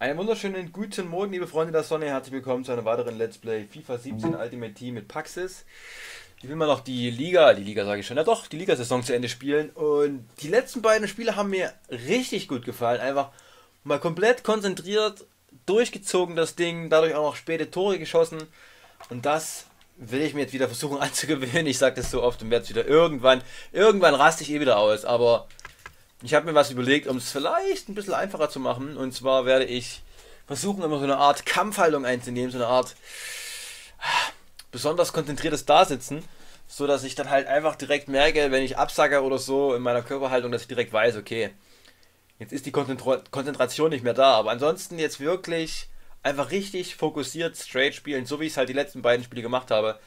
Einen wunderschönen guten Morgen, liebe Freunde der Sonne. Herzlich willkommen zu einem weiteren Let's Play FIFA 17 Ultimate Team mit Paxis. Ich will mal noch die Liga, die Liga sage ich schon, ja doch, die Liga-Saison zu Ende spielen. Und die letzten beiden Spiele haben mir richtig gut gefallen. Einfach mal komplett konzentriert, durchgezogen das Ding, dadurch auch noch späte Tore geschossen. Und das will ich mir jetzt wieder versuchen anzugewöhnen. Ich sage das so oft und werde es wieder irgendwann, irgendwann raste ich eh wieder aus. Aber ich habe mir was überlegt, um es vielleicht ein bisschen einfacher zu machen. Und zwar werde ich versuchen, immer so eine Art Kampfhaltung einzunehmen, so eine Art besonders konzentriertes Dasitzen, so dass ich dann halt einfach direkt merke, wenn ich absacke oder so in meiner Körperhaltung, dass ich direkt weiß, okay, jetzt ist die Konzentration nicht mehr da. Aber ansonsten jetzt wirklich einfach richtig fokussiert straight spielen, so wie ich es halt die letzten beiden Spiele gemacht habe.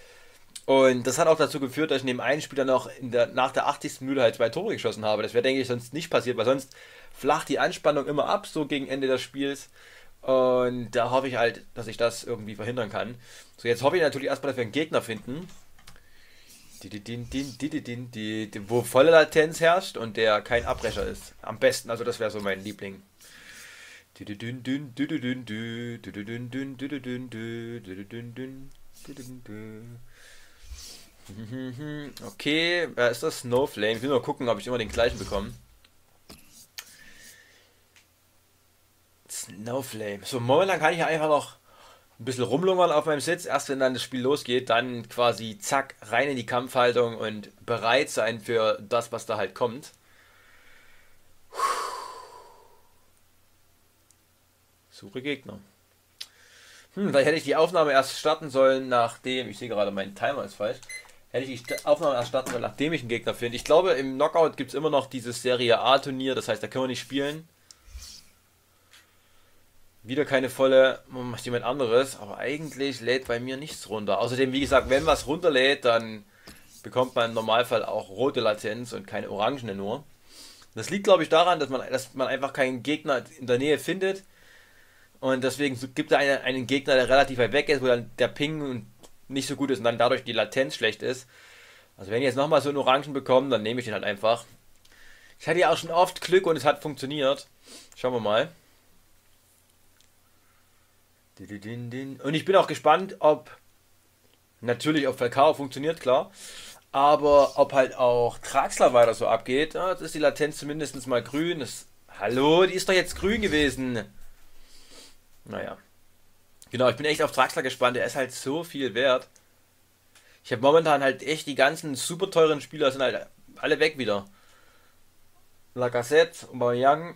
Und das hat auch dazu geführt, dass ich neben einem Spieler noch der, nach der 80. Mühle halt zwei Tore geschossen habe. Das wäre, denke ich, sonst nicht passiert, weil sonst flacht die Anspannung immer ab, so gegen Ende des Spiels. Und da hoffe ich halt, dass ich das irgendwie verhindern kann. So, jetzt hoffe ich natürlich erstmal, dass wir einen Gegner finden. Wo volle Latenz herrscht und der kein Abbrecher ist. Am besten, also das wäre so mein Liebling. Okay, wer ist das? Snowflame. Ich will nur gucken, ob ich immer den gleichen bekomme. Snowflame. So, momentan kann ich einfach noch ein bisschen rumlungern auf meinem Sitz. Erst wenn dann das Spiel losgeht, dann quasi zack, rein in die Kampfhaltung und bereit sein für das, was da halt kommt. Suche Gegner. Hm, da hätte ich die Aufnahme erst starten sollen, nachdem, ich sehe gerade, mein Timer ist falsch, hätte ich die Aufnahme erst sollen, nachdem ich einen Gegner finde. Ich glaube, im Knockout gibt es immer noch dieses Serie A-Turnier, das heißt, da können wir nicht spielen. Wieder keine volle, man macht jemand anderes, aber eigentlich lädt bei mir nichts runter. Außerdem, wie gesagt, wenn was runterlädt, dann bekommt man im Normalfall auch rote Latenz und keine orangene nur. Das liegt, glaube ich, daran, dass man, dass man einfach keinen Gegner in der Nähe findet und deswegen gibt es einen, einen Gegner, der relativ weit weg ist, wo dann der Ping nicht so gut ist und dann dadurch die Latenz schlecht ist. Also wenn ich jetzt nochmal so einen Orangen bekomme, dann nehme ich den halt einfach. Ich hatte ja auch schon oft Glück und es hat funktioniert. Schauen wir mal. Und ich bin auch gespannt, ob natürlich auf Falcao funktioniert, klar. Aber ob halt auch Traxler weiter so abgeht, ja, jetzt ist die Latenz zumindest mal grün. Das, hallo, die ist doch jetzt grün gewesen. Naja. Genau, ich bin echt auf Traxler gespannt. Er ist halt so viel wert. Ich habe momentan halt echt die ganzen super teuren Spieler sind halt alle weg wieder. Lacazette, Aubameyang.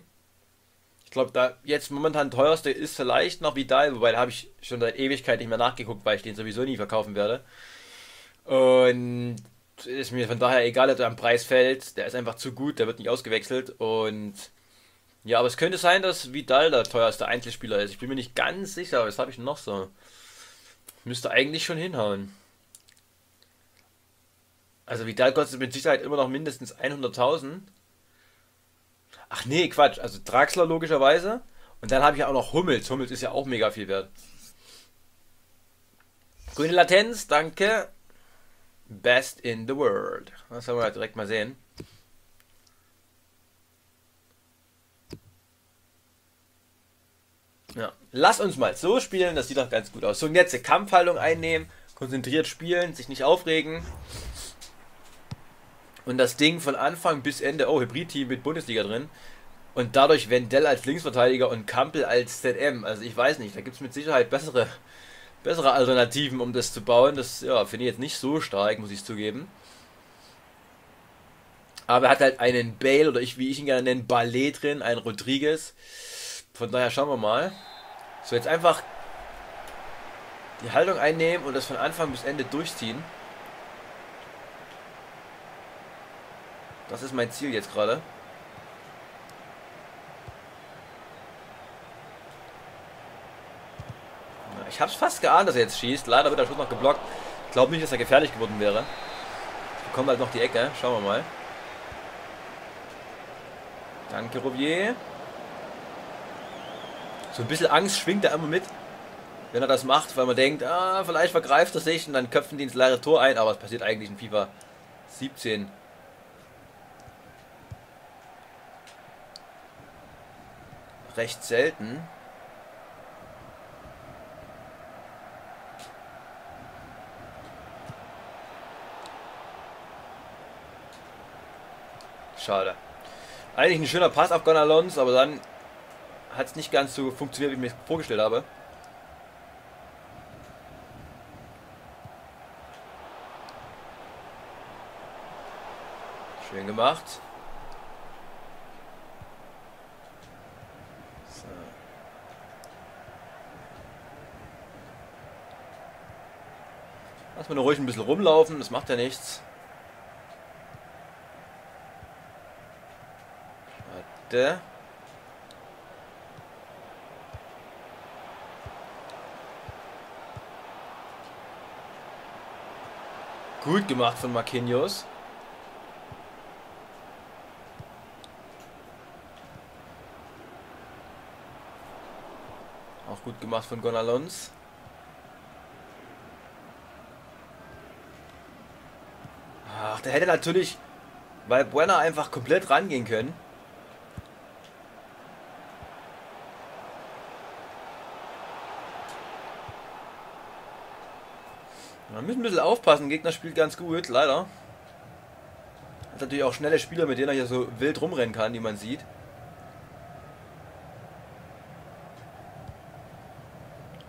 Ich glaube, da jetzt momentan teuerste ist vielleicht noch Vidal, wobei da habe ich schon seit Ewigkeit nicht mehr nachgeguckt, weil ich den sowieso nie verkaufen werde. Und ist mir von daher egal, ob er am Preis fällt. Der ist einfach zu gut, der wird nicht ausgewechselt und ja, aber es könnte sein, dass Vidal der teuerste Einzelspieler ist. Ich bin mir nicht ganz sicher, aber was habe ich noch so? Müsste eigentlich schon hinhauen. Also Vidal kostet mit Sicherheit immer noch mindestens 100.000. Ach nee, Quatsch. Also Draxler logischerweise. Und dann habe ich ja auch noch Hummels. Hummels ist ja auch mega viel wert. Grüne Latenz, danke. Best in the world. Das wollen wir direkt mal sehen. Ja. Lass uns mal so spielen, das sieht doch ganz gut aus. So, und jetzt Kampfhaltung einnehmen, konzentriert spielen, sich nicht aufregen. Und das Ding von Anfang bis Ende, oh, Hybrid-Team mit Bundesliga drin. Und dadurch Wendell als Linksverteidiger und Kampel als ZM. Also ich weiß nicht, da gibt es mit Sicherheit bessere, bessere Alternativen, um das zu bauen. Das ja, finde ich jetzt nicht so stark, muss ich zugeben. Aber er hat halt einen Bale oder ich, wie ich ihn gerne nenne, Ballet drin, einen Rodriguez. Von daher schauen wir mal. So, jetzt einfach die Haltung einnehmen und das von Anfang bis Ende durchziehen. Das ist mein Ziel jetzt gerade. Ich habe es fast geahnt, dass er jetzt schießt. Leider wird er schon noch geblockt. Ich glaube nicht, dass er gefährlich geworden wäre. Ich bekomme halt noch die Ecke. Schauen wir mal. Danke, Rouvier so ein bisschen Angst schwingt er immer mit, wenn er das macht, weil man denkt, ah, vielleicht vergreift er sich und dann köpfen die ins leere Tor ein, aber es passiert eigentlich in FIFA 17. Recht selten. Schade. Eigentlich ein schöner Pass auf Gonalons, aber dann hat es nicht ganz so funktioniert, wie ich mir vorgestellt habe. Schön gemacht. So. Lass mal nur ruhig ein bisschen rumlaufen, das macht ja nichts. Warte. Gut gemacht von Marquinhos. Auch gut gemacht von Gonalons. Ach, der hätte natürlich, weil Buena einfach komplett rangehen können. Man muss ein bisschen aufpassen, der Gegner spielt ganz gut, leider. Hat natürlich auch schnelle Spieler, mit denen er hier so wild rumrennen kann, die man sieht.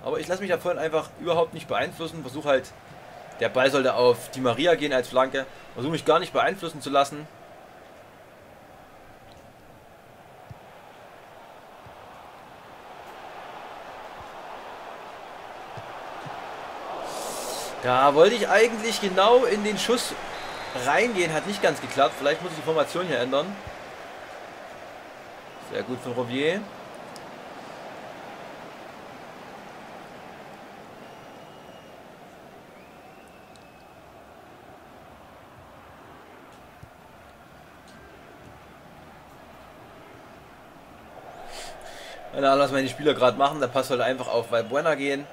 Aber ich lasse mich davon einfach überhaupt nicht beeinflussen. Versuche halt, der Ball sollte auf die Maria gehen als Flanke. Versuche mich gar nicht beeinflussen zu lassen. Da wollte ich eigentlich genau in den Schuss reingehen, hat nicht ganz geklappt. Vielleicht muss ich die Formation hier ändern. Sehr gut von Rovier. Keine Ahnung, was meine Spieler gerade machen. Der Pass sollte einfach auf Valbuena gehen.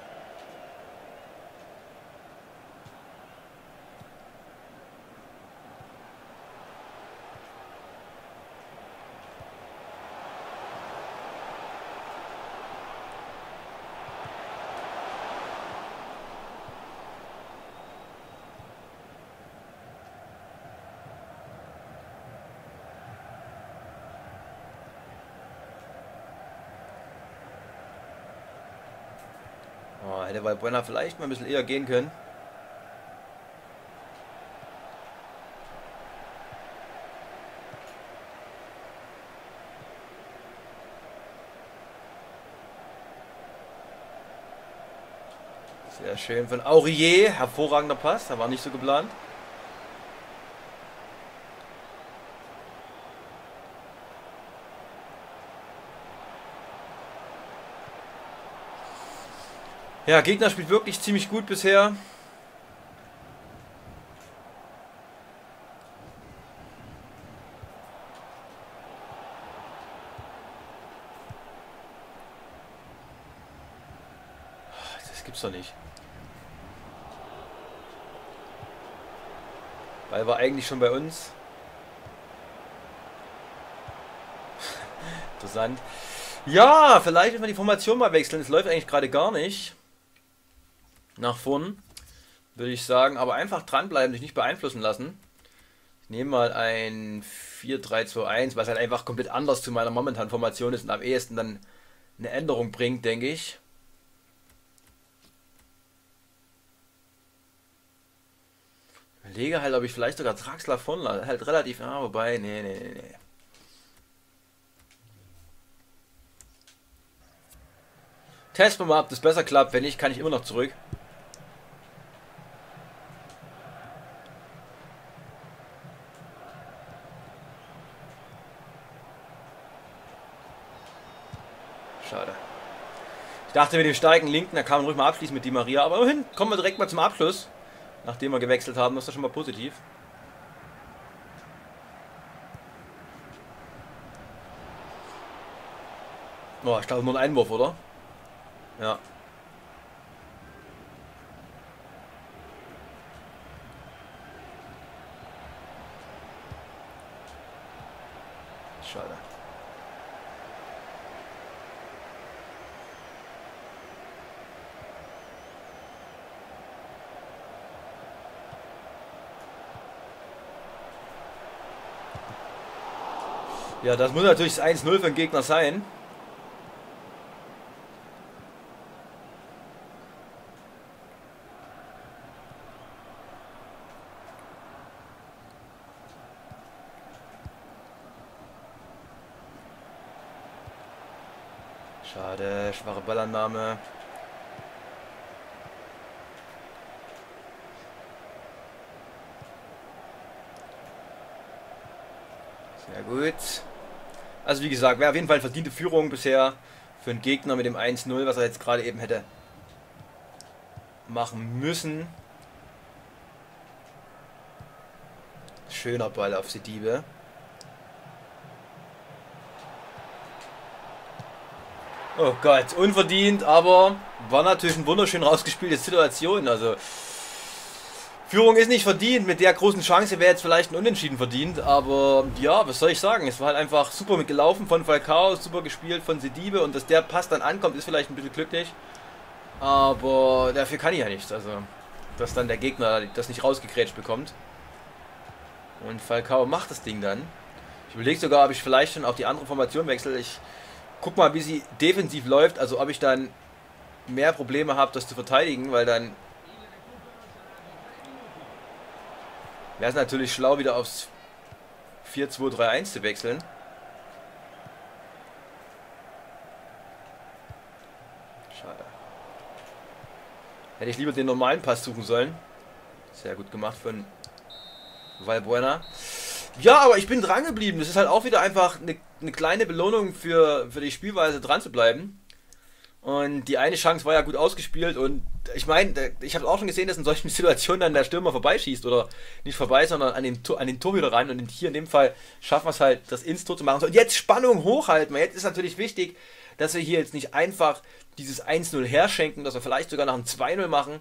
Hätte Valbuena vielleicht mal ein bisschen eher gehen können. Sehr schön von Aurier. Hervorragender Pass. Da war nicht so geplant. Ja, Gegner spielt wirklich ziemlich gut bisher. Das gibt's doch nicht. Weil war eigentlich schon bei uns. Interessant. Ja, vielleicht wenn wir die Formation mal wechseln. Es läuft eigentlich gerade gar nicht nach vorn, würde ich sagen. Aber einfach dranbleiben, sich nicht beeinflussen lassen. Ich nehme mal ein 4-3-2-1, was halt einfach komplett anders zu meiner momentanen Formation ist und am ehesten dann eine Änderung bringt, denke ich. Lege halt, ob ich vielleicht sogar Traxler von halt relativ, ah, wobei, nee, nee, nee, nee. Testen wir mal, ob das besser klappt. Wenn nicht, kann ich immer noch zurück. Schade. Ich dachte mit dem starken Linken, da kann man ruhig mal abschließen mit Di Maria. Aber immerhin kommen wir direkt mal zum Abschluss. Nachdem wir gewechselt haben, ist das schon mal positiv. Oh, ich glaube nur ein Einwurf, oder? Ja. Schade. Ja, das muss natürlich das 1-0 für den Gegner sein. Schade, schwache Ballannahme. Sehr gut. Also wie gesagt, wäre auf jeden Fall verdiente Führung bisher für einen Gegner mit dem 1-0, was er jetzt gerade eben hätte machen müssen. Schöner Ball auf Sidibe. Oh Gott, unverdient, aber war natürlich eine wunderschön rausgespielte Situation. Also Führung ist nicht verdient. Mit der großen Chance wäre jetzt vielleicht ein Unentschieden verdient. Aber ja, was soll ich sagen? Es war halt einfach super mitgelaufen von Falcao, super gespielt von Sedibe. Und dass der Pass dann ankommt, ist vielleicht ein bisschen glücklich. Aber dafür kann ich ja nichts. Also, dass dann der Gegner das nicht rausgegrätscht bekommt. Und Falcao macht das Ding dann. Ich überlege sogar, ob ich vielleicht schon auf die andere Formation wechsle. Ich guck mal, wie sie defensiv läuft. Also ob ich dann mehr Probleme habe, das zu verteidigen, weil dann wäre es natürlich schlau, wieder aufs 4-2-3-1 zu wechseln. Schade. Hätte ich lieber den normalen Pass suchen sollen. Sehr gut gemacht von Valbuena. Ja, aber ich bin dran geblieben. Das ist halt auch wieder einfach eine, eine kleine Belohnung für, für die Spielweise dran zu bleiben. Und die eine Chance war ja gut ausgespielt und ich meine, ich habe auch schon gesehen, dass in solchen Situationen dann der Stürmer vorbeischießt oder nicht vorbei, sondern an den, an den Torhüter ran und hier in dem Fall schaffen wir es halt, das ins Tor zu machen. Und jetzt Spannung hochhalten, jetzt ist natürlich wichtig, dass wir hier jetzt nicht einfach dieses 1-0 herschenken, dass wir vielleicht sogar nach einem 2-0 machen.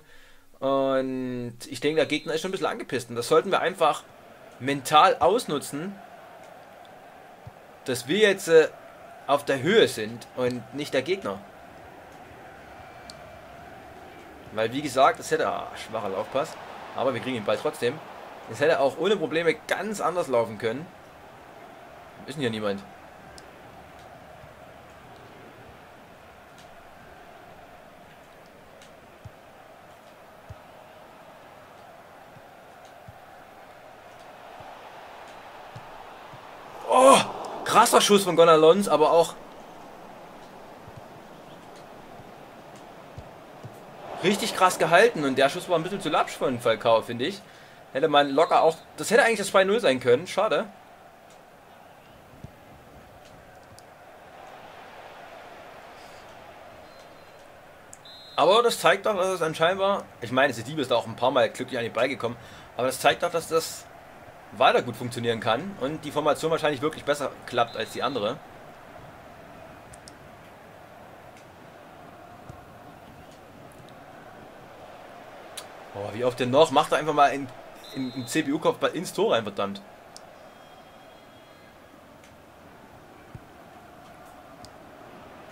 Und ich denke, der Gegner ist schon ein bisschen angepisst und das sollten wir einfach mental ausnutzen, dass wir jetzt äh, auf der Höhe sind und nicht der Gegner. Weil wie gesagt, das hätte, ah, schwacher Laufpass, aber wir kriegen den Ball trotzdem. Es hätte auch ohne Probleme ganz anders laufen können. Ist ja niemand. krasser Schuss von Gonalons, aber auch richtig krass gehalten. Und der Schuss war ein bisschen zu lapsch von Falcao, finde ich. Hätte man locker auch... Das hätte eigentlich das 2-0 sein können. Schade. Aber das zeigt doch, dass es anscheinend war... Ich meine, Diebe ist da auch ein paar Mal glücklich an die Ball gekommen. Aber das zeigt doch, dass das weiter gut funktionieren kann und die Formation wahrscheinlich wirklich besser klappt als die andere. Oh, wie oft denn noch? Macht er einfach mal in, in, CPU-Kopfball ins Tor rein, verdammt.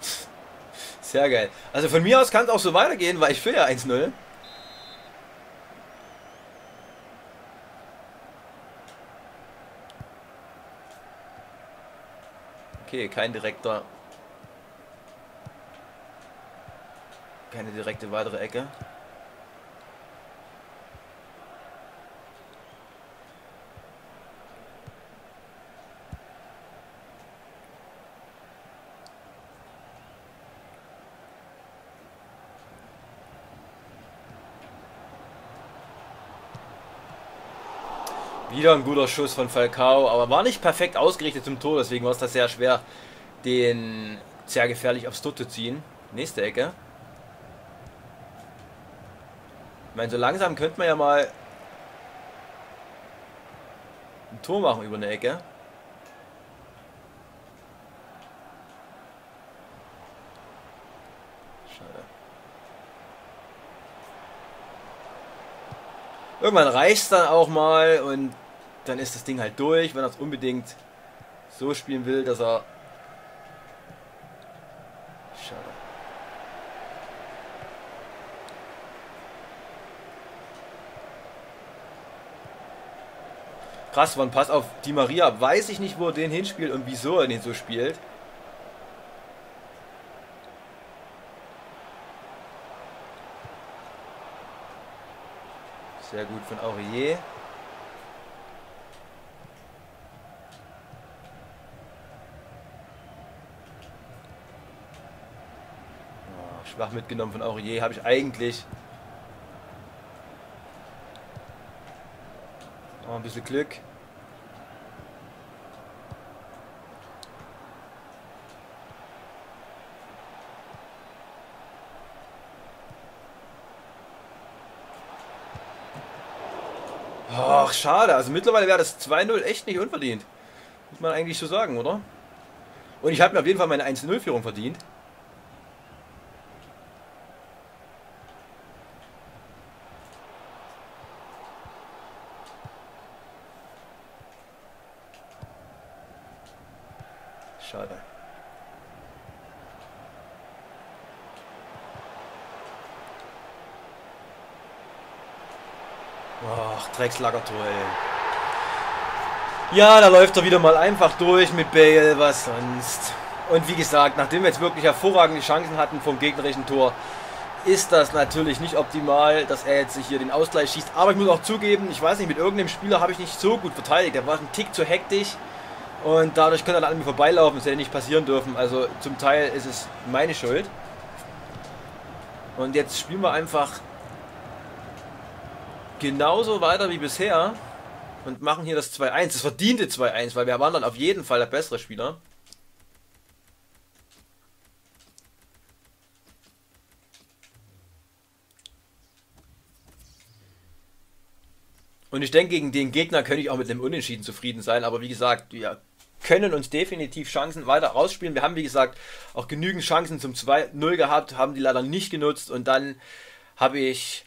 Sehr geil. Also von mir aus kann es auch so weitergehen, weil ich führe ja 1-0. Okay, kein direkter... Keine direkte weitere Ecke. Wieder ein guter Schuss von Falcao, aber war nicht perfekt ausgerichtet zum Tor, deswegen war es das sehr schwer, den sehr gefährlich aufs Tor zu ziehen. Nächste Ecke. Ich meine, so langsam könnte man ja mal ein Tor machen über eine Ecke. Irgendwann reicht es dann auch mal und dann ist das Ding halt durch, wenn er es unbedingt so spielen will, dass er... Schade. Krass, war ein Pass auf Di Maria. Weiß ich nicht, wo er den hinspielt und wieso er den so spielt. Sehr gut von Aurier. Schwach mitgenommen von Aurier. Habe ich eigentlich Oh, ein bisschen Glück. Ach, schade. Also mittlerweile wäre das 2-0 echt nicht unverdient. Muss man eigentlich so sagen, oder? Und ich habe mir auf jeden Fall meine 1-0-Führung verdient. Schade. Ach, Dreckslagertor, ey. Ja, da läuft er wieder mal einfach durch mit Bale, was sonst. Und wie gesagt, nachdem wir jetzt wirklich hervorragende Chancen hatten vom gegnerischen Tor, ist das natürlich nicht optimal, dass er jetzt hier den Ausgleich schießt. Aber ich muss auch zugeben, ich weiß nicht, mit irgendeinem Spieler habe ich nicht so gut verteidigt. Der war ein Tick zu hektisch. Und dadurch könnte er an mir vorbeilaufen, das hätte nicht passieren dürfen. Also zum Teil ist es meine Schuld. Und jetzt spielen wir einfach genauso weiter wie bisher und machen hier das 2-1. Das verdiente 2-1, weil wir waren dann auf jeden Fall der bessere Spieler. Und ich denke, gegen den Gegner könnte ich auch mit einem Unentschieden zufrieden sein. Aber wie gesagt, wir können uns definitiv Chancen weiter rausspielen. Wir haben, wie gesagt, auch genügend Chancen zum 2-0 gehabt, haben die leider nicht genutzt. Und dann habe ich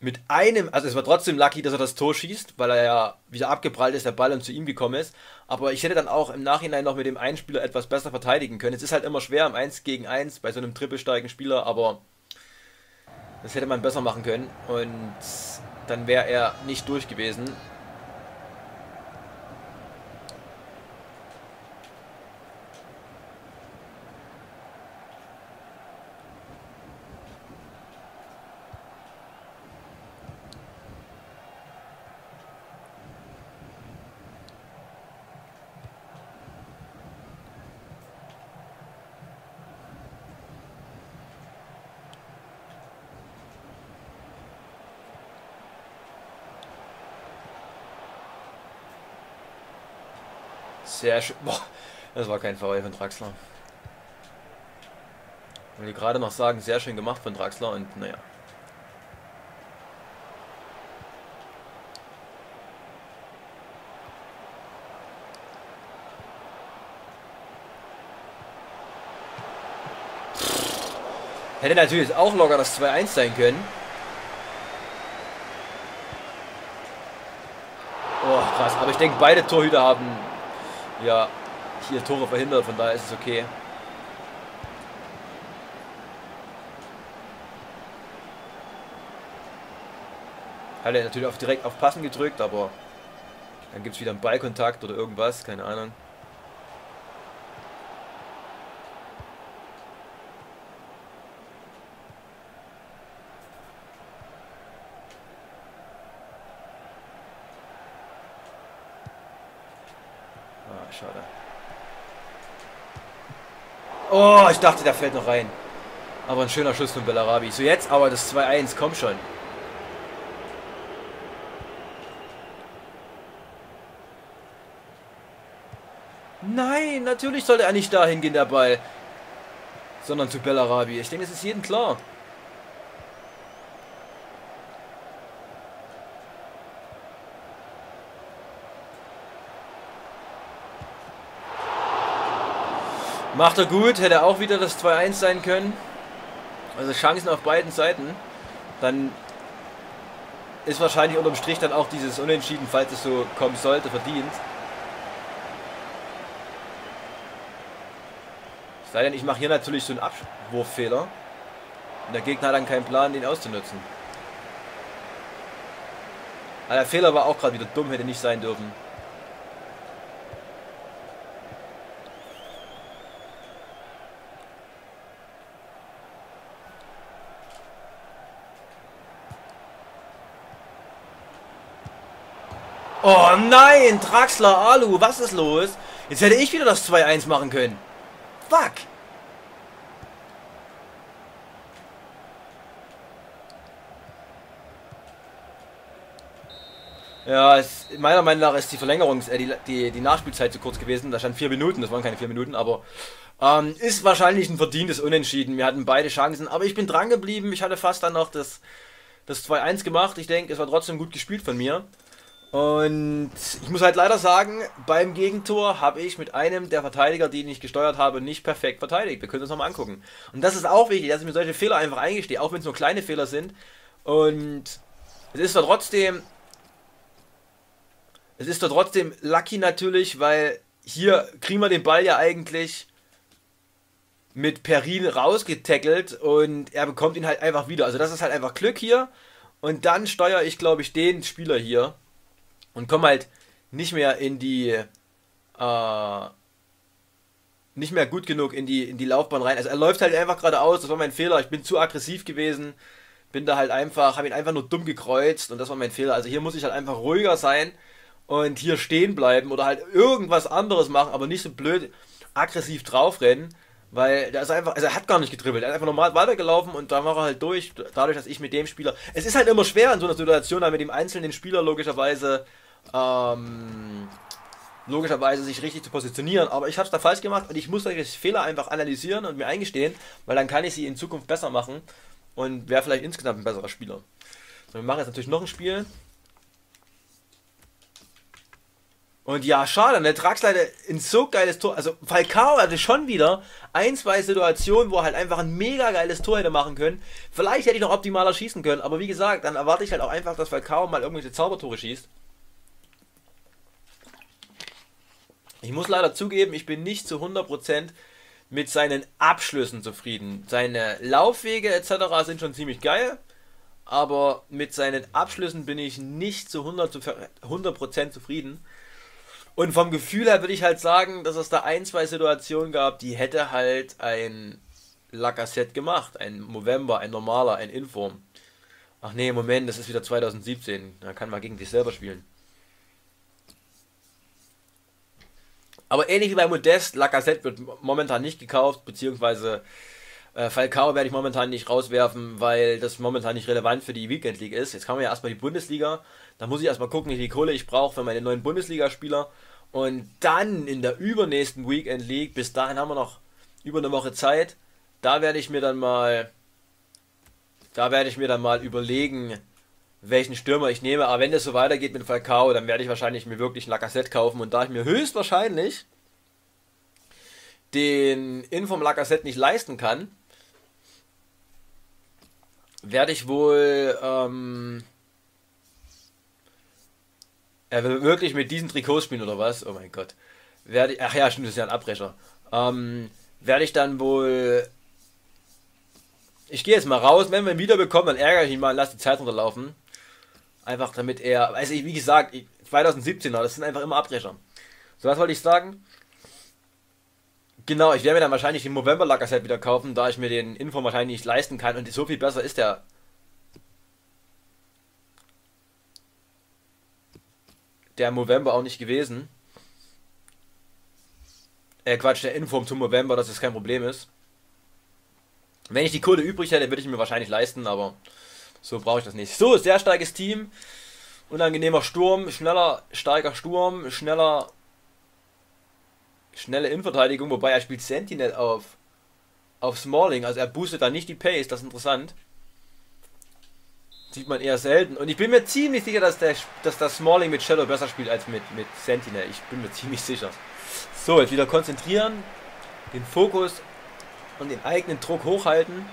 mit einem, also es war trotzdem lucky, dass er das Tor schießt, weil er ja wieder abgeprallt ist, der Ball und zu ihm gekommen ist. Aber ich hätte dann auch im Nachhinein noch mit dem einen Spieler etwas besser verteidigen können. Es ist halt immer schwer im 1 gegen 1 bei so einem trippelstarken Spieler, aber das hätte man besser machen können. Und dann wäre er nicht durch gewesen. Sehr schön. Boah, das war kein Foul von Draxler. Ich will gerade noch sagen, sehr schön gemacht von Draxler und naja. Hätte natürlich auch locker das 2-1 sein können. Oh, krass. Aber ich denke, beide Torhüter haben ja hier Tore verhindert, von daher ist es okay. Hat er natürlich auch direkt auf Passen gedrückt, aber dann gibt es wieder einen Ballkontakt oder irgendwas, keine Ahnung. schade. Oh, ich dachte, der fällt noch rein. Aber ein schöner Schuss von Bellarabi. So jetzt aber das 2-1, komm schon. Nein, natürlich sollte er nicht dahin gehen, der Ball. Sondern zu Bellarabi. Ich denke, es ist jedem klar. Macht er gut, hätte auch wieder das 2-1 sein können. Also Chancen auf beiden Seiten. Dann ist wahrscheinlich unterm Strich dann auch dieses Unentschieden, falls es so kommen sollte, verdient. Sei denn, ich mache hier natürlich so einen Abwurffehler. Und der Gegner hat dann keinen Plan, den auszunutzen. Aber der Fehler war auch gerade wieder dumm, hätte nicht sein dürfen. Oh nein, Draxler, Alu, was ist los? Jetzt hätte ich wieder das 2-1 machen können. Fuck. Ja, es, meiner Meinung nach ist die Verlängerung, äh, die, die, die Nachspielzeit zu kurz gewesen. Da stand vier Minuten, das waren keine vier Minuten, aber ähm, ist wahrscheinlich ein verdientes Unentschieden. Wir hatten beide Chancen, aber ich bin dran geblieben. Ich hatte fast dann noch das, das 2-1 gemacht. Ich denke, es war trotzdem gut gespielt von mir. Und ich muss halt leider sagen, beim Gegentor habe ich mit einem der Verteidiger, den ich gesteuert habe, nicht perfekt verteidigt. Wir können uns nochmal angucken. Und das ist auch wichtig, dass ich mir solche Fehler einfach eingestehe, auch wenn es nur kleine Fehler sind. Und es ist doch trotzdem. Es ist doch trotzdem lucky natürlich, weil hier kriegen wir den Ball ja eigentlich mit Perin rausgetackelt und er bekommt ihn halt einfach wieder. Also das ist halt einfach Glück hier. Und dann steuere ich, glaube ich, den Spieler hier und komme halt nicht mehr in die äh, nicht mehr gut genug in die in die Laufbahn rein. Also er läuft halt einfach geradeaus, das war mein Fehler. Ich bin zu aggressiv gewesen, bin da halt einfach, habe ihn einfach nur dumm gekreuzt und das war mein Fehler. Also hier muss ich halt einfach ruhiger sein und hier stehen bleiben oder halt irgendwas anderes machen, aber nicht so blöd aggressiv draufrennen. Weil der ist einfach, also er hat gar nicht getribbelt, er ist einfach normal weitergelaufen und dann war er halt durch, dadurch, dass ich mit dem Spieler. Es ist halt immer schwer in so einer Situation, da mit dem einzelnen Spieler logischerweise ähm, logischerweise sich richtig zu positionieren. Aber ich habe es da falsch gemacht und ich muss solche Fehler einfach analysieren und mir eingestehen, weil dann kann ich sie in Zukunft besser machen und wäre vielleicht insgesamt ein besserer Spieler. So, wir machen jetzt natürlich noch ein Spiel. Und ja, schade, der Draxler in so geiles Tor. Also Falcao hatte schon wieder ein, zwei Situationen, wo er halt einfach ein mega geiles Tor hätte machen können. Vielleicht hätte ich noch optimaler schießen können, aber wie gesagt, dann erwarte ich halt auch einfach, dass Falcao mal irgendwelche Zaubertore schießt. Ich muss leider zugeben, ich bin nicht zu 100% mit seinen Abschlüssen zufrieden. Seine Laufwege etc. sind schon ziemlich geil, aber mit seinen Abschlüssen bin ich nicht zu 100%, zufrieden. Und vom Gefühl her würde ich halt sagen, dass es da ein, zwei Situationen gab, die hätte halt ein Lacassette gemacht. Ein Movember, ein normaler, ein Inform. Ach nee, Moment, das ist wieder 2017. Da kann man gegen dich selber spielen. Aber ähnlich wie bei Modest, Lacazette wird momentan nicht gekauft, beziehungsweise äh, Falcao werde ich momentan nicht rauswerfen, weil das momentan nicht relevant für die Weekend League ist. Jetzt kann man ja erstmal die Bundesliga. Da muss ich erstmal gucken, wie viel Kohle ich brauche für meine neuen Bundesligaspieler. Und dann in der übernächsten Weekend League, bis dahin haben wir noch über eine Woche Zeit, da werde ich mir dann mal, da werde ich mir dann mal überlegen, welchen Stürmer ich nehme. Aber wenn das so weitergeht mit Falcao, dann werde ich wahrscheinlich mir wirklich ein Lacassette kaufen. Und da ich mir höchstwahrscheinlich den Inform Lacassette nicht leisten kann, werde ich wohl ähm, er will wirklich mit diesen Trikots spielen oder was? Oh mein Gott. Werde ich, ach ja, stimmt, das ist ja ein Abbrecher. Ähm, werde ich dann wohl ich gehe jetzt mal raus, wenn wir ihn wiederbekommen, dann ärgere ich ihn mal und lasse die Zeit runterlaufen. Einfach damit er, also ich, wie gesagt, 2017er, das sind einfach immer Abbrecher. So, was wollte ich sagen? Genau, ich werde mir dann wahrscheinlich den Movember Lacker wieder kaufen, da ich mir den Info wahrscheinlich nicht leisten kann und so viel besser ist der. Der Movember auch nicht gewesen. Äh, Quatsch, der Inform zum Movember, dass das kein Problem ist. Wenn ich die Kohle übrig hätte, würde ich mir wahrscheinlich leisten, aber so brauche ich das nicht. So, sehr starkes Team. Unangenehmer Sturm, schneller, starker Sturm, schneller, schnelle Innenverteidigung, wobei er spielt Sentinel auf, auf Smalling, also er boostet da nicht die Pace, das ist interessant. Sieht man eher selten. Und ich bin mir ziemlich sicher, dass der, dass das Smalling mit Shadow besser spielt als mit, mit Sentinel. Ich bin mir ziemlich sicher. So, jetzt wieder konzentrieren, den Fokus und den eigenen Druck hochhalten.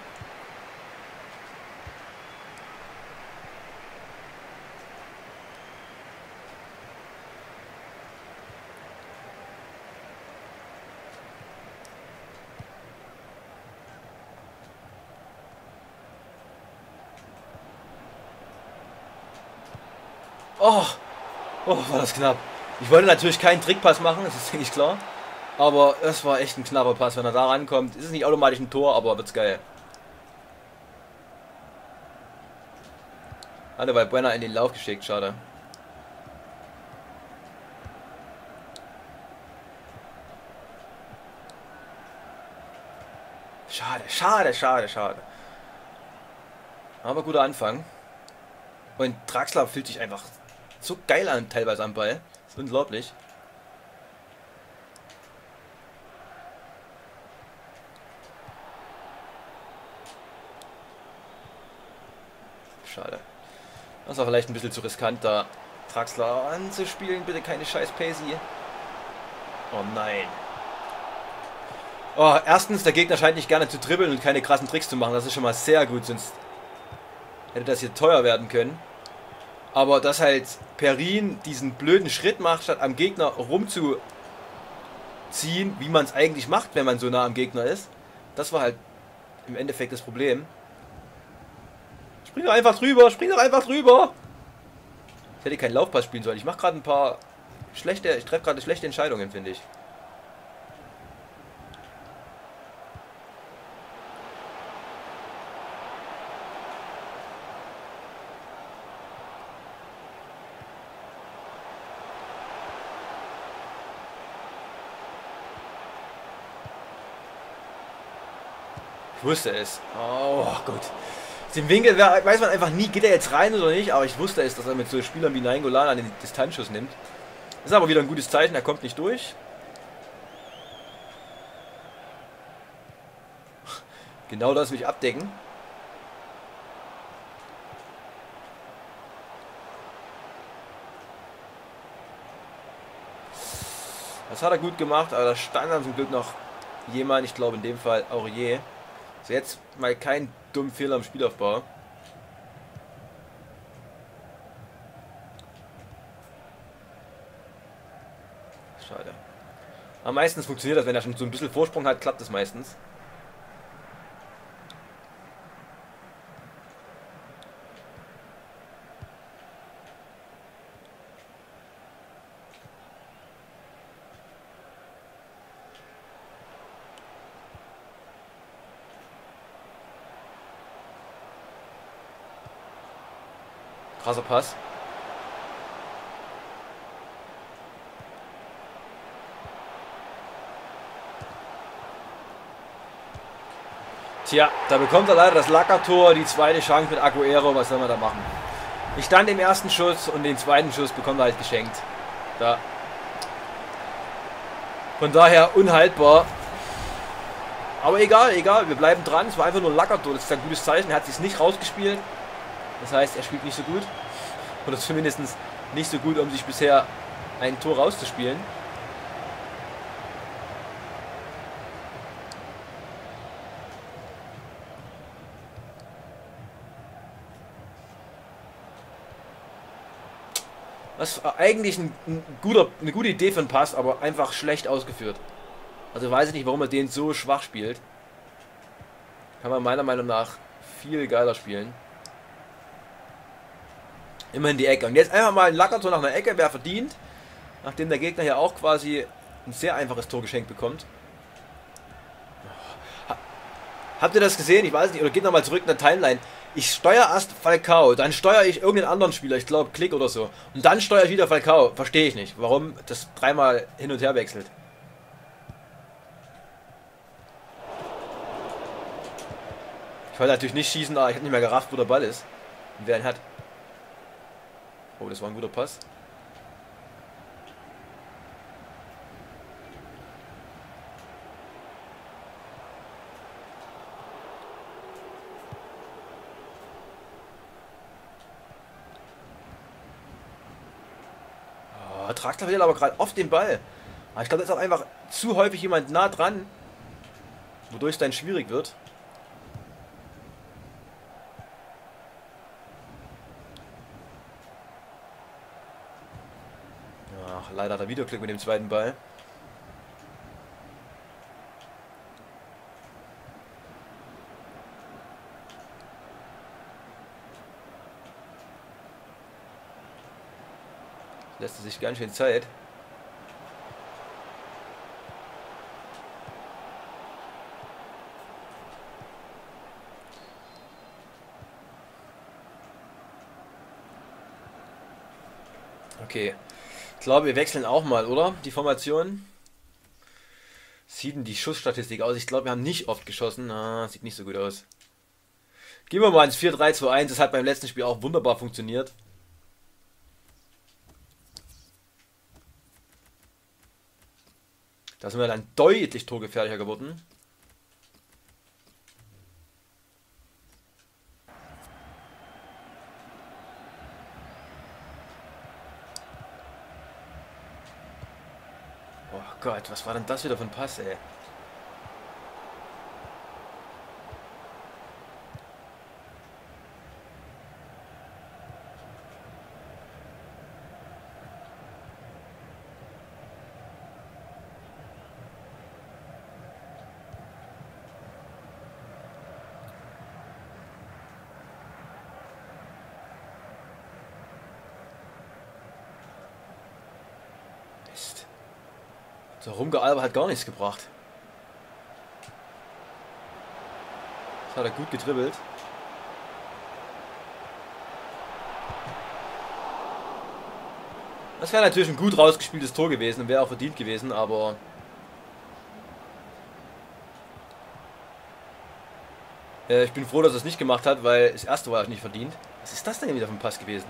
Oh, oh, war das knapp. Ich wollte natürlich keinen Trickpass machen, das ist, denke klar. Aber das war echt ein knapper Pass. Wenn er da rankommt, ist es nicht automatisch ein Tor, aber wird's geil. Hatte bei Brenner in den Lauf geschickt, schade. Schade, schade, schade, schade. Aber guter Anfang. Und Draxler fühlt sich einfach so geil an, teilweise am Ball. Das ist unglaublich. Schade. Das war vielleicht ein bisschen zu riskant, da Draxler anzuspielen. Bitte keine scheiß Pacey. Oh nein. Oh, erstens, der Gegner scheint nicht gerne zu dribbeln und keine krassen Tricks zu machen. Das ist schon mal sehr gut, sonst hätte das hier teuer werden können. Aber dass halt Perin diesen blöden Schritt macht, statt am Gegner rumzuziehen, wie man es eigentlich macht, wenn man so nah am Gegner ist, das war halt im Endeffekt das Problem. Spring doch einfach drüber, spring doch einfach drüber! Ich hätte keinen Laufpass spielen sollen. Ich mache gerade ein paar schlechte, ich treffe gerade schlechte Entscheidungen, finde ich. Wusste es. Oh Gott. Den Winkel weiß man einfach nie, geht er jetzt rein oder nicht, aber ich wusste es, dass er mit so Spielern wie Nainggolan einen Distanzschuss nimmt. Ist aber wieder ein gutes Zeichen, er kommt nicht durch. Genau das will ich abdecken. Das hat er gut gemacht, aber da stand dann zum Glück noch jemand, ich glaube in dem Fall Aurier. So, jetzt mal kein dummen Fehler im Spielaufbau. Schade. Aber meistens funktioniert das, wenn er schon so ein bisschen Vorsprung hat, klappt das meistens. Krasser Pass. Tja, da bekommt er leider das Lackertor, die zweite Chance mit Aguero. Was soll man da machen? Ich stand im ersten Schuss und den zweiten Schuss bekommt er halt geschenkt. Da. Von daher unhaltbar. Aber egal, egal, wir bleiben dran. Es war einfach nur ein Lackertor. Das ist ein gutes Zeichen. Er hat sich nicht rausgespielt. Das heißt, er spielt nicht so gut. Oder zumindest nicht so gut, um sich bisher ein Tor rauszuspielen. Was eigentlich ein, ein guter, eine gute Idee für einen Pass, aber einfach schlecht ausgeführt. Also weiß ich nicht, warum er den so schwach spielt. Kann man meiner Meinung nach viel geiler spielen. Immer in die Ecke. Und jetzt einfach mal ein Lackertor nach einer Ecke, wer verdient. Nachdem der Gegner hier auch quasi ein sehr einfaches Tor geschenkt bekommt. Habt ihr das gesehen? Ich weiß nicht. Oder geht nochmal zurück in der Timeline. Ich steuere erst Falcao, dann steuere ich irgendeinen anderen Spieler, ich glaube Klick oder so. Und dann steuere ich wieder Falcao. Verstehe ich nicht, warum das dreimal hin und her wechselt. Ich wollte natürlich nicht schießen, aber ich habe nicht mehr gerafft, wo der Ball ist. Und wer ihn hat. Oh, das war ein guter Pass. Oh, Traktor will aber gerade auf den Ball. Aber ich glaube, da ist auch einfach zu häufig jemand nah dran, wodurch es dann schwierig wird. Leider hat er Videoklick mit dem zweiten Ball. Lässt sich ganz schön Zeit. Okay. Ich glaube, wir wechseln auch mal, oder? Die Formation. Sieht denn die Schussstatistik aus? Ich glaube, wir haben nicht oft geschossen. Ah, sieht nicht so gut aus. Gehen wir mal ins 4-3-2-1. Das hat beim letzten Spiel auch wunderbar funktioniert. Da sind wir dann deutlich torgefährlicher geworden. Oh Gott, was war denn das wieder für ein Pass, ey? So rumgealber hat gar nichts gebracht. Das hat er gut getribbelt. Das wäre natürlich ein gut rausgespieltes Tor gewesen und wäre auch verdient gewesen, aber... Äh, ich bin froh, dass er es nicht gemacht hat, weil das erste war auch nicht verdient. Was ist das denn wieder für ein Pass gewesen?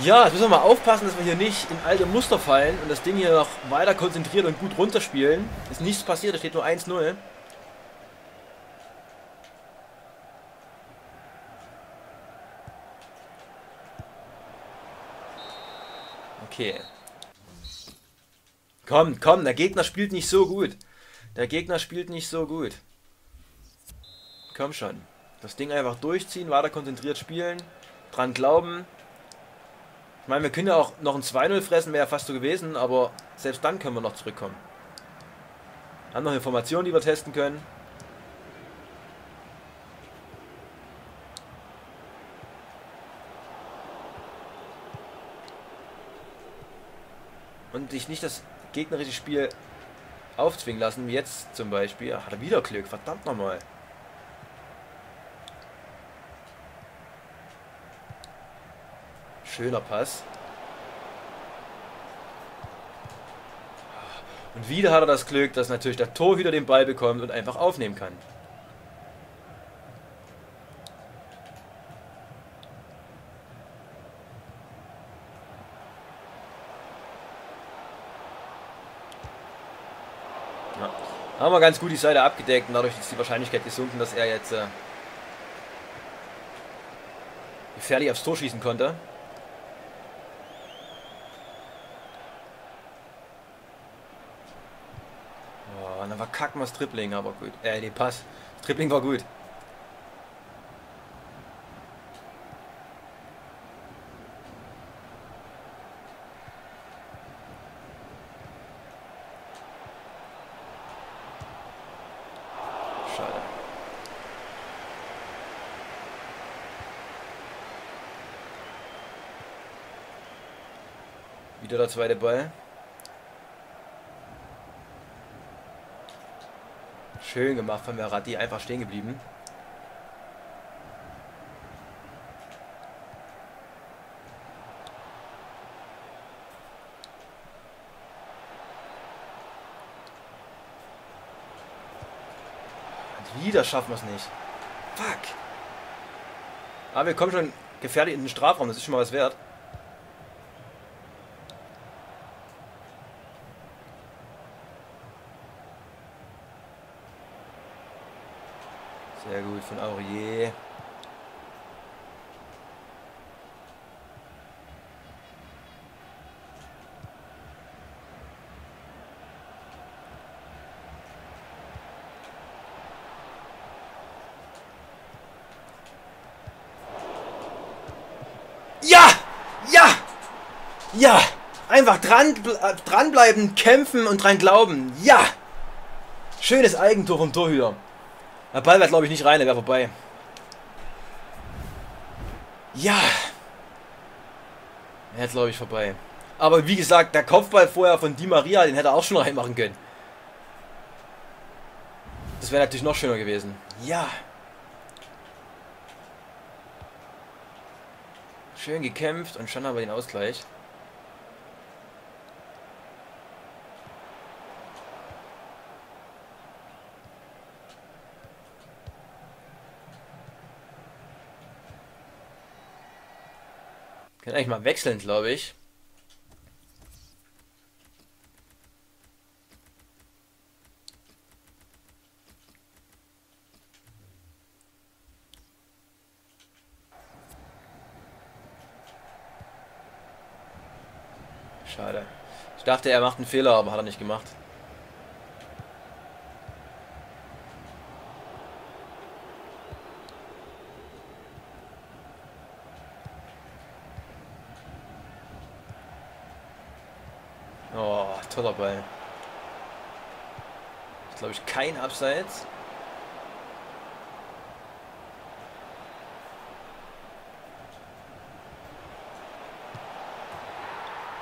Ja, jetzt müssen wir mal aufpassen, dass wir hier nicht in alte Muster fallen und das Ding hier noch weiter konzentriert und gut runterspielen. Ist nichts passiert, da steht nur 1-0. Okay. Komm, komm, der Gegner spielt nicht so gut. Der Gegner spielt nicht so gut. Komm schon. Das Ding einfach durchziehen, weiter konzentriert spielen, dran glauben. Ich meine, wir können ja auch noch ein 2-0 fressen, wäre ja fast so gewesen, aber selbst dann können wir noch zurückkommen. Haben noch Informationen, die wir testen können. Und sich nicht das gegnerische Spiel aufzwingen lassen, wie jetzt zum Beispiel. Ach, hat er wieder Glück, verdammt nochmal. Schöner Pass. Und wieder hat er das Glück, dass natürlich der Torhüter den Ball bekommt und einfach aufnehmen kann. Ja. Haben wir ganz gut die Seite abgedeckt und dadurch ist die Wahrscheinlichkeit gesunken, dass er jetzt äh, gefährlich aufs Tor schießen konnte. Verkacken wir das Tripling, aber gut. Äh, den Pass. Das Tripling war gut. Wieder der zweite Ball. Schön gemacht von Verratti, einfach stehen geblieben. Und wieder schaffen wir es nicht. Fuck. Aber wir kommen schon gefährlich in den Strafraum, das ist schon mal was wert. Sehr gut von Aurier. Ja! Ja! Ja! Einfach äh, dranbleiben, kämpfen und dran glauben. Ja! Schönes Eigentor vom Torhüter. Der Ball wäre, glaube ich, nicht rein, der wäre vorbei. Ja. Jetzt glaube ich vorbei. Aber wie gesagt, der Kopfball vorher von Di Maria, den hätte er auch schon reinmachen können. Das wäre natürlich noch schöner gewesen. Ja. Schön gekämpft und schon haben wir den Ausgleich. Eigentlich mal wechseln, glaube ich. Schade. Ich dachte, er macht einen Fehler, aber hat er nicht gemacht. toller Ball. Ist, glaube ich, kein Abseits.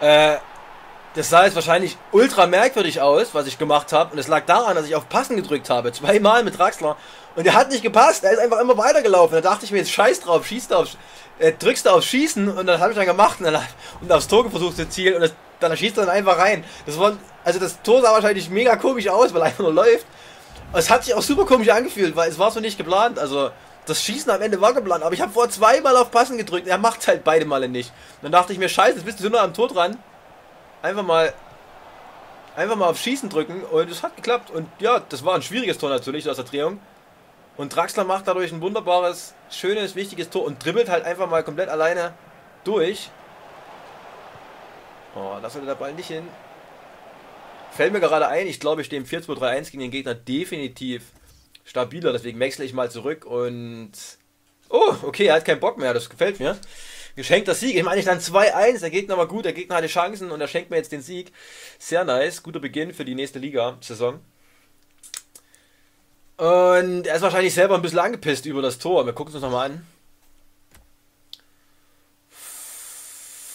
Äh, das sah jetzt wahrscheinlich ultra merkwürdig aus, was ich gemacht habe. Und es lag daran, dass ich auf Passen gedrückt habe. Zweimal mit Draxler. Und der hat nicht gepasst. Er ist einfach immer weitergelaufen. Da dachte ich mir jetzt scheiß drauf, schießt auf, äh, drückst du auf Schießen. Und dann habe ich dann gemacht und, dann, und aufs Tor versucht zu zielen. Und das dann schießt er dann einfach rein. Das war, also das Tor sah wahrscheinlich mega komisch aus, weil einfach nur läuft. Es hat sich auch super komisch angefühlt, weil es war so nicht geplant. Also das Schießen am Ende war geplant, aber ich habe vor zweimal auf Passen gedrückt. Er macht halt beide Male nicht. Dann dachte ich mir, scheiße, jetzt bist du nur am Tor dran. Einfach mal einfach mal auf Schießen drücken und es hat geklappt. Und ja, das war ein schwieriges Tor natürlich aus der Drehung. Und Draxler macht dadurch ein wunderbares, schönes, wichtiges Tor und dribbelt halt einfach mal komplett alleine durch. Oh, da sollte der Ball nicht hin. Fällt mir gerade ein, ich glaube, ich stehe im 4-2-3-1 gegen den Gegner definitiv stabiler. Deswegen wechsle ich mal zurück und... Oh, okay, er hat keinen Bock mehr. Das gefällt mir. Geschenkter Sieg. Ich meine, ich dann 2-1. Der Gegner war gut, der Gegner hatte Chancen und er schenkt mir jetzt den Sieg. Sehr nice. Guter Beginn für die nächste Liga-Saison. Und er ist wahrscheinlich selber ein bisschen angepisst über das Tor. Wir gucken es uns nochmal an.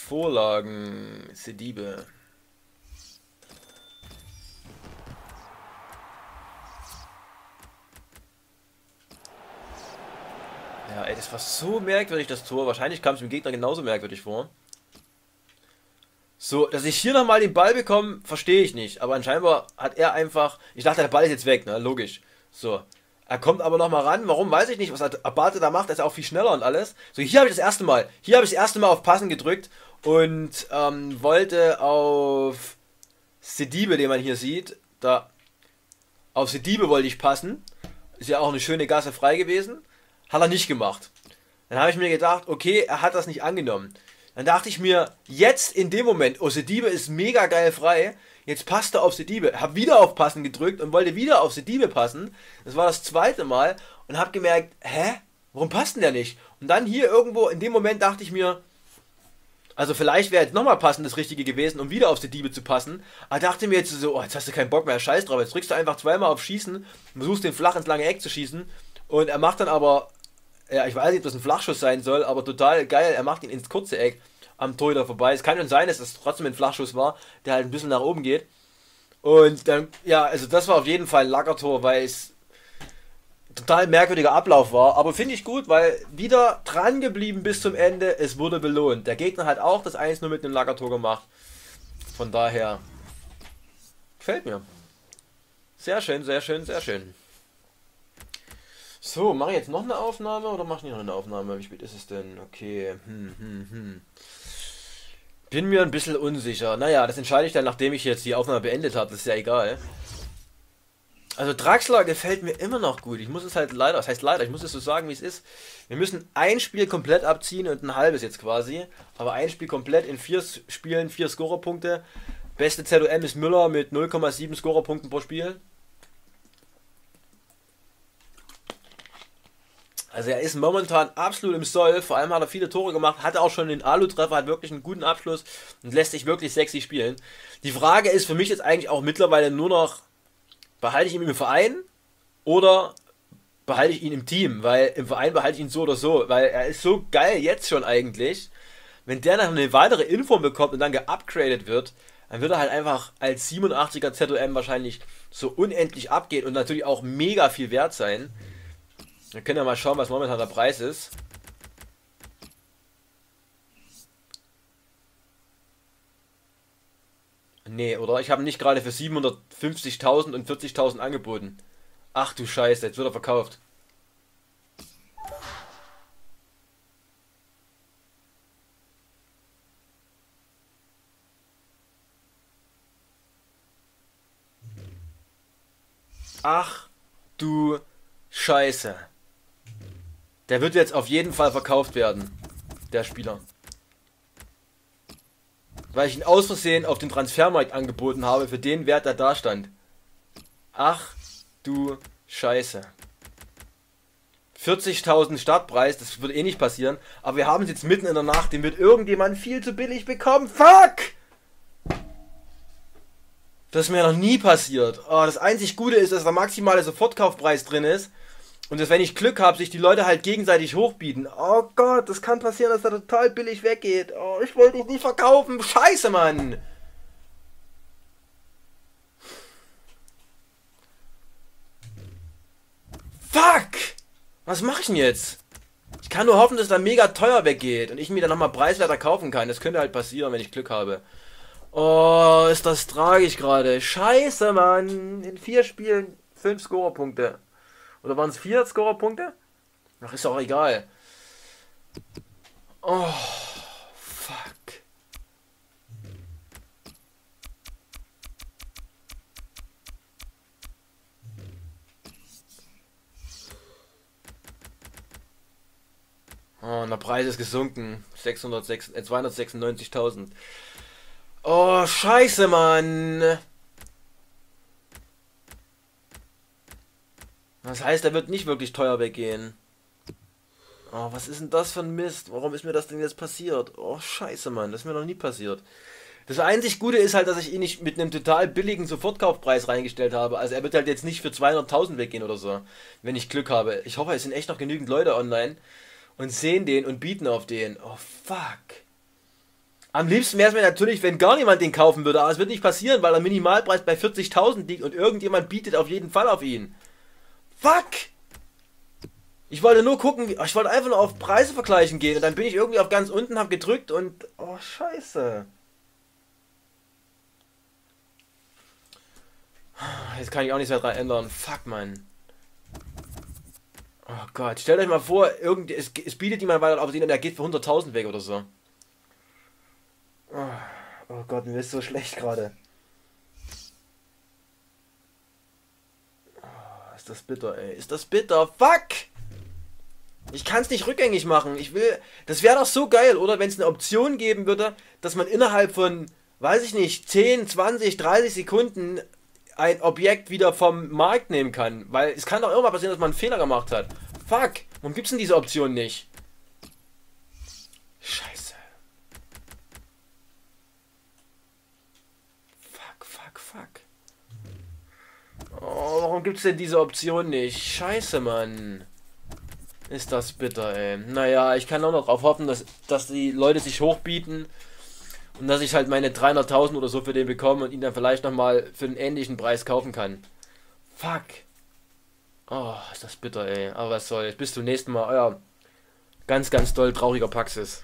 Vorlagen. Sedibe. Ja, ey, das war so merkwürdig, das Tor. Wahrscheinlich kam es dem Gegner genauso merkwürdig vor. So, dass ich hier nochmal den Ball bekomme, verstehe ich nicht. Aber anscheinend hat er einfach... Ich dachte, der Ball ist jetzt weg, ne? Logisch. So. Er kommt aber nochmal ran. Warum, weiß ich nicht. Was Abate da macht, er ist auch viel schneller und alles. So, hier habe ich das erste Mal. Hier habe ich das erste Mal auf Passen gedrückt und ähm, wollte auf Sedibe, den man hier sieht, da auf Sedibe wollte ich passen. Ist ja auch eine schöne Gasse frei gewesen. Hat er nicht gemacht. Dann habe ich mir gedacht, okay, er hat das nicht angenommen. Dann dachte ich mir, jetzt in dem Moment, oh, Sedibe ist mega geil frei. Jetzt passt er auf Sedibe. Hab wieder auf Passen gedrückt und wollte wieder auf Sedibe passen. Das war das zweite Mal und habe gemerkt, hä? Warum passt denn der nicht? Und dann hier irgendwo in dem Moment dachte ich mir, also vielleicht wäre jetzt nochmal passend das Richtige gewesen, um wieder auf die Diebe zu passen. Aber dachte mir jetzt so, oh, jetzt hast du keinen Bock mehr, scheiß drauf. Jetzt drückst du einfach zweimal auf Schießen, versuchst den flach ins lange Eck zu schießen. Und er macht dann aber, ja, ich weiß nicht, ob das ein Flachschuss sein soll, aber total geil, er macht ihn ins kurze Eck am Torhüter vorbei. Es kann schon sein, dass es trotzdem ein Flachschuss war, der halt ein bisschen nach oben geht. Und dann, ja, also das war auf jeden Fall ein Lackertor, weil es total merkwürdiger Ablauf war. Aber finde ich gut, weil wieder dran geblieben bis zum Ende. Es wurde belohnt. Der Gegner hat auch das 1 nur mit einem Lackertor gemacht. Von daher gefällt mir. Sehr schön, sehr schön, sehr schön. So, mache ich jetzt noch eine Aufnahme oder mache ich noch eine Aufnahme? Wie spät ist es denn? Okay. Hm, hm, hm. Bin mir ein bisschen unsicher. Naja, das entscheide ich dann, nachdem ich jetzt die Aufnahme beendet habe. Das ist ja egal. Also Draxler gefällt mir immer noch gut. Ich muss es halt leider, das heißt leider, ich muss es so sagen, wie es ist. Wir müssen ein Spiel komplett abziehen und ein halbes jetzt quasi. Aber ein Spiel komplett in vier Spielen, vier Scorerpunkte. Beste ZOM ist Müller mit 0,7 Scorerpunkten pro Spiel. Also er ist momentan absolut im Soll, vor allem hat er viele Tore gemacht, hatte auch schon den Alu-Treffer, hat wirklich einen guten Abschluss und lässt sich wirklich sexy spielen. Die Frage ist für mich jetzt eigentlich auch mittlerweile nur noch, behalte ich ihn im Verein oder behalte ich ihn im Team, weil im Verein behalte ich ihn so oder so, weil er ist so geil jetzt schon eigentlich. Wenn der noch eine weitere Info bekommt und dann geupgradet wird, dann wird er halt einfach als 87er ZOM wahrscheinlich so unendlich abgehen und natürlich auch mega viel wert sein. Wir können ja mal schauen, was momentan der Preis ist. Nee, oder? Ich habe nicht gerade für 750.000 und 40.000 angeboten. Ach du Scheiße, jetzt wird er verkauft. Ach du Scheiße. Der wird jetzt auf jeden Fall verkauft werden. Der Spieler. Weil ich ihn aus Versehen auf den Transfermarkt angeboten habe für den Wert, der da stand. Ach du Scheiße. 40.000 Startpreis, das wird eh nicht passieren. Aber wir haben es jetzt mitten in der Nacht, den wird irgendjemand viel zu billig bekommen. Fuck! Das ist mir noch nie passiert. Oh, das einzig Gute ist, dass der maximale Sofortkaufpreis drin ist. Und dass, wenn ich Glück habe, sich die Leute halt gegenseitig hochbieten. Oh Gott, das kann passieren, dass er total billig weggeht. Oh, ich wollte dich nicht verkaufen. Scheiße, Mann. Fuck! Was mache ich denn jetzt? Ich kann nur hoffen, dass er mega teuer weggeht und ich mir dann nochmal preiswerter kaufen kann. Das könnte halt passieren, wenn ich Glück habe. Oh, ist das tragisch gerade. Scheiße, Mann. In vier Spielen fünf Scorerpunkte. Oder waren es vier Scorerpunkte? Ach, ist auch egal. Oh, fuck. Oh, der Preis ist gesunken. 606, äh, 296.000. Oh, scheiße, Mann. Das heißt, er wird nicht wirklich teuer weggehen. Oh, was ist denn das für ein Mist? Warum ist mir das denn jetzt passiert? Oh, scheiße, Mann. Das ist mir noch nie passiert. Das einzig Gute ist halt, dass ich ihn nicht mit einem total billigen Sofortkaufpreis reingestellt habe. Also er wird halt jetzt nicht für 200.000 weggehen oder so, wenn ich Glück habe. Ich hoffe, es sind echt noch genügend Leute online und sehen den und bieten auf den. Oh, fuck. Am liebsten wäre es mir natürlich, wenn gar niemand den kaufen würde, aber es wird nicht passieren, weil der Minimalpreis bei 40.000 liegt und irgendjemand bietet auf jeden Fall auf ihn. Fuck! Ich wollte nur gucken, ich wollte einfach nur auf Preise vergleichen gehen und dann bin ich irgendwie auf ganz unten, hab gedrückt und. Oh, scheiße. Jetzt kann ich auch nichts mehr dran ändern. Fuck, Mann. Oh Gott, stellt euch mal vor, irgendwie, es, es bietet jemand weiter, aber der geht für 100.000 weg oder so. Oh, oh Gott, mir ist so schlecht gerade. Ist das bitter, ey. Ist das bitter? Fuck! Ich kann es nicht rückgängig machen. Ich will. Das wäre doch so geil, oder? Wenn es eine Option geben würde, dass man innerhalb von, weiß ich nicht, 10, 20, 30 Sekunden ein Objekt wieder vom Markt nehmen kann. Weil es kann doch immer passieren, dass man einen Fehler gemacht hat. Fuck! Warum gibt es denn diese Option nicht? Scheiße. Fuck, fuck, fuck. Oh, warum gibt es denn diese Option nicht? Scheiße, Mann. Ist das bitter, ey. Naja, ich kann auch noch darauf hoffen, dass, dass die Leute sich hochbieten und dass ich halt meine 300.000 oder so für den bekomme und ihn dann vielleicht nochmal für einen ähnlichen Preis kaufen kann. Fuck. Oh, ist das bitter, ey. Aber was soll's. Bis zum nächsten Mal. Euer ganz, ganz doll trauriger Paxis.